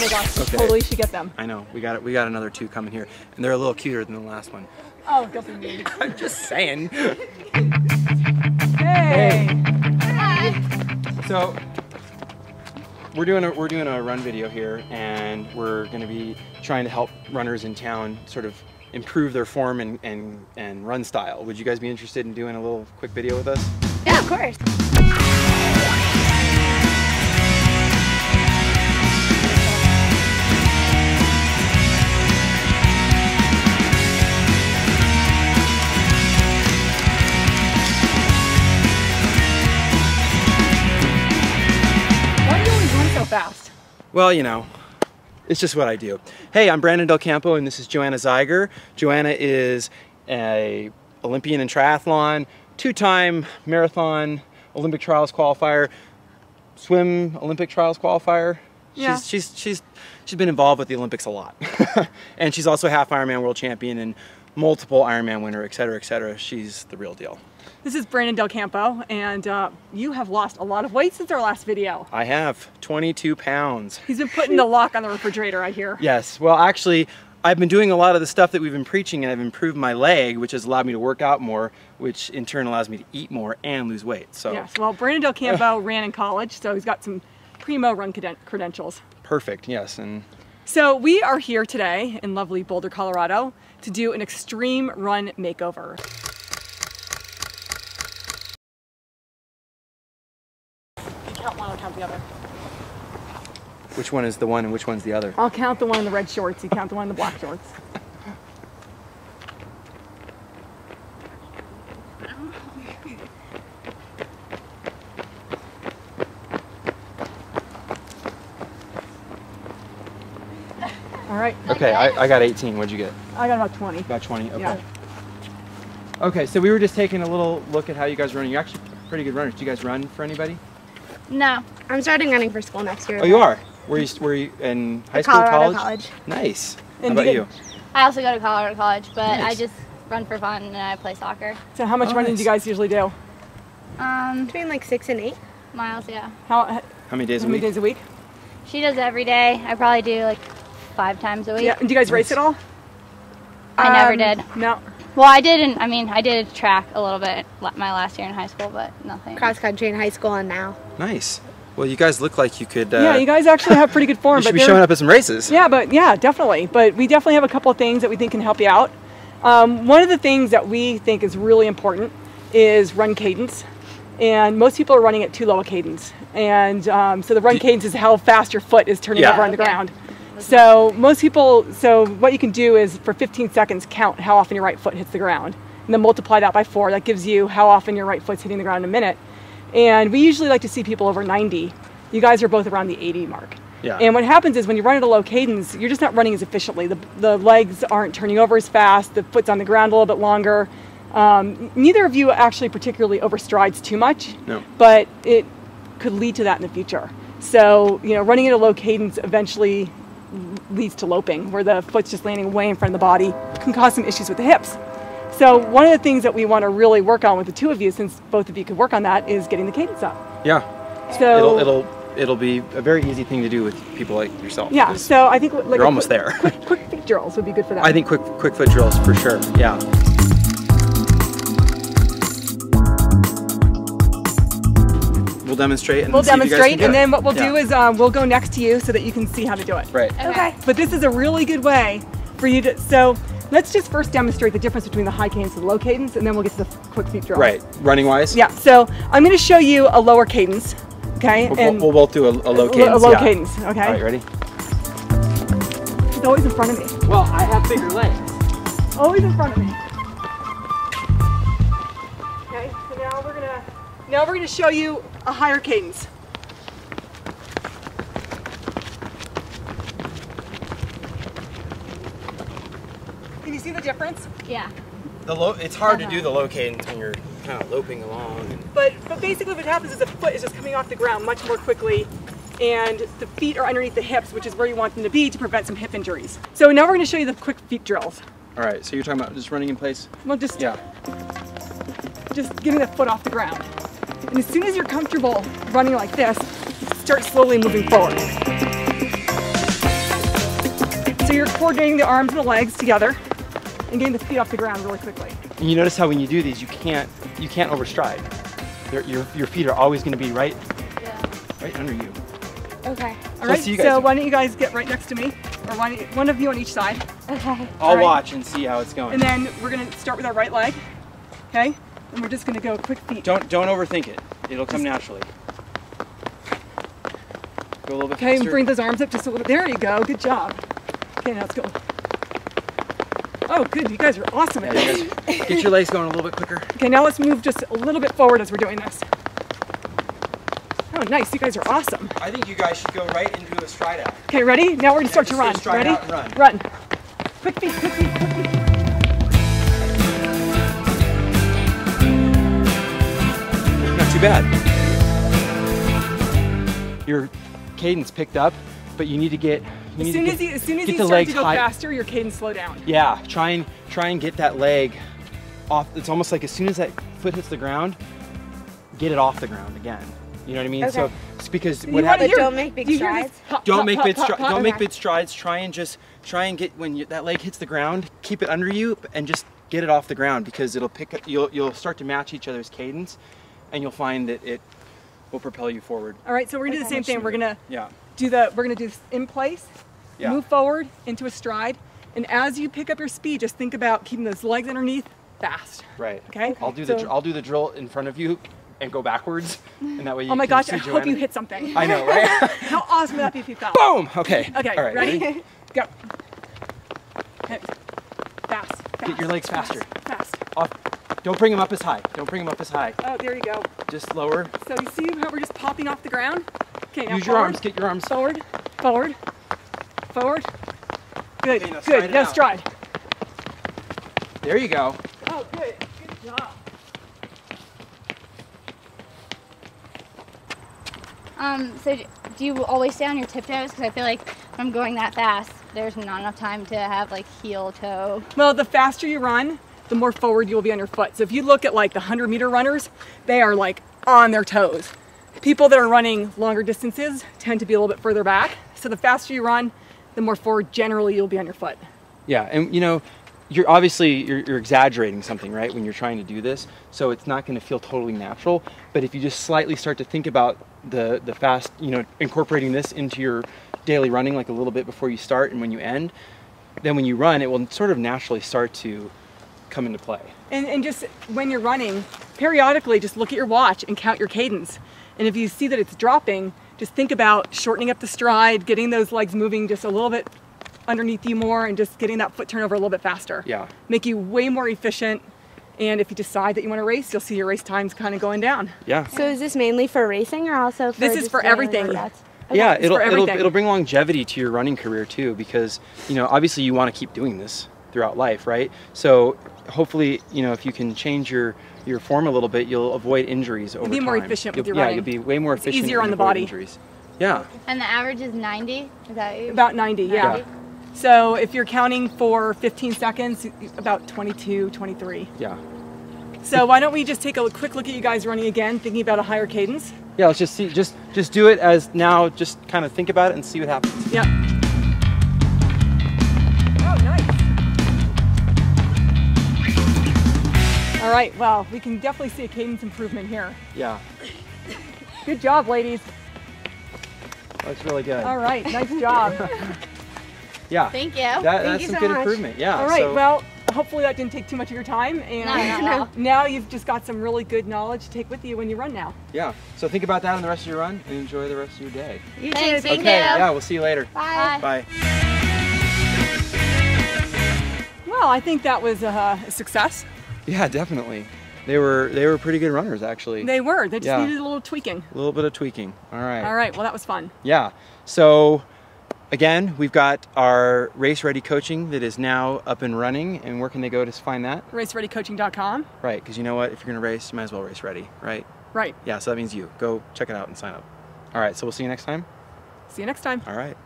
my gosh, Okay. totally should get them. I know. We got it. We got another two coming here, and they're a little cuter than the last one. Oh, don't be mean. I'm just saying. Hey. Hi. So we're doing a we're doing a run video here, and we're going to be trying to help runners in town sort of improve their form and, and and run style. Would you guys be interested in doing a little quick video with us? Yeah, of course. Well, you know, it's just what I do. Hey, I'm Brandon Del Campo, and this is Joanna Zeiger. Joanna is a Olympian in triathlon, two-time marathon Olympic trials qualifier, swim Olympic trials qualifier. Yeah. She's, she's, she's, she's been involved with the Olympics a lot. and she's also half Ironman world champion and multiple Ironman winner, et cetera, et cetera. She's the real deal. This is Brandon Del Campo, and uh, you have lost a lot of weight since our last video. I have 22 pounds. He's been putting the lock on the refrigerator, I hear. Yes. Well, actually, I've been doing a lot of the stuff that we've been preaching, and I've improved my leg, which has allowed me to work out more, which in turn allows me to eat more and lose weight. So Yes, well, Brandon Del Campo ran in college, so he's got some primo run creden- credentials. perfect. Yes. And So we are here today in lovely Boulder, Colorado to do an extreme run makeover. You count one, I'll count the other. which one is the one and which one's the other? I'll count the one in the red shorts, you count the one in the black shorts. All right, Okay, I, I got 18. What'd you get? I got about 20. About 20. Okay. Yeah. Okay, so we were just taking a little look at how you guys are running. You're actually pretty good runners. Do you guys run for anybody? No, I'm starting running for school next year. Oh, you are. Were you were you in high school, Colorado college? College. Nice. How And about you you? I also go to Colorado College, but I just run for fun and I play soccer. So how much Oh, running nice. do you guys usually do? Um, Between like six and eight. miles, yeah. How, how How many days a many week? days a week? She does every day. I probably do like five times a week. Yeah, do you guys race at all? I never Um, did. No. Well, I didn't. I mean, I did track a little bit my last year in high school, but nothing. Cross country in high school and now. Nice. Well, you guys look like you could. Uh, yeah, you guys actually have pretty good form. you should but be they're- showing up at some races. Yeah, but yeah, definitely. But we definitely have a couple of things that we think can help you out. Um, one of the things that we think is really important is run cadence. And most people are running at too low a cadence. And um, so the run Do- cadence is how fast your foot is turning Yeah. over on the Okay. ground. So most people, so what you can do is for 15 seconds count how often your right foot hits the ground. And then multiply that by four. That gives you how often your right foot's hitting the ground in a minute. And we usually like to see people over 90. You guys are both around the 80 mark. Yeah. And what happens is when you run at a low cadence, you're just not running as efficiently. The, the legs aren't turning over as fast, the foot's on the ground a little bit longer. Um, neither of you actually particularly overstrides too much, No. but it could lead to that in the future. So, you know, running at a low cadence eventually leads to loping, where the foot's just landing way in front of the body, can cause some issues with the hips. So, one of the things that we want to really work on with the two of you, since both of you could work on that, is getting the cadence up. Yeah. So, It'll it'll it'll be a very easy thing to do with people like yourself. Yeah. So, I think like you're almost quick- there. Quick, quick feet drills would be good for that. I think quick quick foot drills for sure. Yeah. We'll demonstrate and we'll see if you guys demonstrate, can and then what we'll do is um, we'll go next to you so that you can see how to do it. right. Okay. But this is a really good way for you to. So let's just first demonstrate the difference between the high cadence and the low cadence, and then we'll get to the quick feet drills. Right. Running wise. Yeah. So I'm going to show you a lower cadence. Okay. We'll, and we'll both do a, a low cadence. a cadence. low yeah. cadence. Okay. All right. Ready? He's always in front of me. Well, I have bigger legs. Always in front of me. Okay. So now we're gonna now we're gonna show you a higher cadence. You see the difference? Yeah. The low. It's hard to do uh-huh. the low cadence when you're kind of loping along. But but basically what happens is the foot is just coming off the ground much more quickly and the feet are underneath the hips, which is where you want them to be to prevent some hip injuries. So now we're going to show you the quick feet drills. all right. So you're talking about just running in place. Well, just Yeah. just getting the foot off the ground. And as soon as you're comfortable running like this, start slowly moving forward. So you're coordinating the arms and the legs together and getting the feet off the ground really quickly. And you notice how when you do these, you can't you can't overstride. They're, your your feet are always going to be right right under you. Okay. All right, see you guys so do- why don't you guys get right next to me? Or why don't you- one of you on each side. Okay. I'll All right. watch and see how it's going. And then we're gonna start with our right leg, okay? And we're just gonna go quick feet. don't don't overthink it. It'll come naturally. Go a little bit Okay, and bring those arms up just a little. bit. There you go. Good job. Okay, now let's go. Oh, good. You guys are awesome Yeah, you guys get your legs going a little bit quicker. Okay, now let's move just a little bit forward as we're doing this. Oh, nice. You guys are awesome. I think you guys should go right into a stride out. Okay, ready? Now we're gonna start just to run. Ready? run. Run. Quick feet, quick feet, quick feet. Not too bad. Your cadence picked up, but you need to get. You As soon to as get, you, as soon as you start to go high. faster, your cadence slow down. Yeah, try and try and get that leg off. It's almost like as soon as that foot hits the ground, get it off the ground again. You know what I mean? So it's because what happens? hear- don't make big do you hear strides? this? Don't hop, make big strides. Don't make big strides. Try and just try and get when you, that leg hits the ground, keep it under you and just get it off the ground because it'll pick. up- You'll you'll start to match each other's cadence, and you'll find that it will propel you forward. All right, so we're gonna do the same thing. We're gonna Yeah. Do the we're gonna do this in place, Yeah. move forward into a stride, and as you pick up your speed, just think about keeping those legs underneath fast. Right. Okay. I'll do the So- dr- I'll do the drill in front of you and go backwards, and that way you. Oh my gosh, I hope Joanna. you hit something. I know, right? How awesome would that be if you fell? Boom. Okay. Okay, All right. ready? Go. Okay. Fast, fast. Get your legs faster. Fast. Off. Don't bring them up as high. Don't bring them up as high. Oh, there you go. Just lower. So you see how we're just popping off the ground? Okay, now Use your forward, arms. Get your arms. Forward, forward, forward. Good, Okay, now good. it Now out. stride. There you go. Oh, good. Good job. Um, so do you always stay on your tiptoes? Because I feel like if I'm going that fast, there's not enough time to have like heel toe. Well, the faster you run, the more forward you will be on your foot. So if you look at like the 100 meter runners, they are like on their toes. People that are running longer distances tend to be a little bit further back. So the faster you run, the more forward generally you'll be on your foot. Yeah, and you know, you're obviously you're, you're exaggerating something, right? When you're trying to do this, so it's not going to feel totally natural. But if you just slightly start to think about the the fast, you know, incorporating this into your daily running, like a little bit before you start and when you end, then when you run, it will sort of naturally start to come into play. And, and just when you're running, periodically just look at your watch and count your cadence. And if you see that it's dropping, just think about shortening up the stride, getting those legs moving just a little bit underneath you more, and just getting that foot turnover a little bit faster. Yeah. Make you way more efficient. And if you decide that you want to race, you'll see your race times kind of going down. Yeah. So is this mainly for racing or also for This is just for daily everything. workouts? yeah, it'll, for it'll it'll bring longevity to your running career too, because you know obviously you want to keep doing this throughout life, right? So hopefully you know if you can change your your form a little bit, you'll avoid injuries over time. You'll be more time. efficient with You'll- your Yeah, running. you'll be way more It's efficient. easier and on the body. Injuries. Yeah. And the average is 90. Is that you? About 90, yeah. 90? So if you're counting for 15 seconds, about 22, 23. Yeah. So why don't we just take a quick look at you guys running again, thinking about a higher cadence? Yeah. Let's just see. Just just do it as now. Just kind of think about it and see what happens. Yep. All right, well, we can definitely see a cadence improvement here. Yeah. Good job, ladies. That's really good. All right, nice job. Yeah. Thank you. That, that's you some so good much. improvement. Yeah. All right, so- well, hopefully that didn't take too much of your time. And Not at all. now you've just got some really good knowledge to take with you when you run now. Yeah. So think about that on the rest of your run and enjoy the rest of your day. You Thanks, too. Thank okay. you. Yeah. We'll see you later. Bye. Bye. Well, I think that was a success. Yeah, definitely. They were they were pretty good runners actually. They were. They just Yeah. needed a little tweaking. a little bit of tweaking. All right. All right, well, that was fun. Yeah. So again, we've got our race ready coaching that is now up and running. And where can they go to find that? RaceReadyCoaching.com. Right, because you know what? If you're gonna race, you might as well race ready, right? Right. Yeah. So that means you go check it out and sign up. All right. So we'll see you next time. See you next time. All right.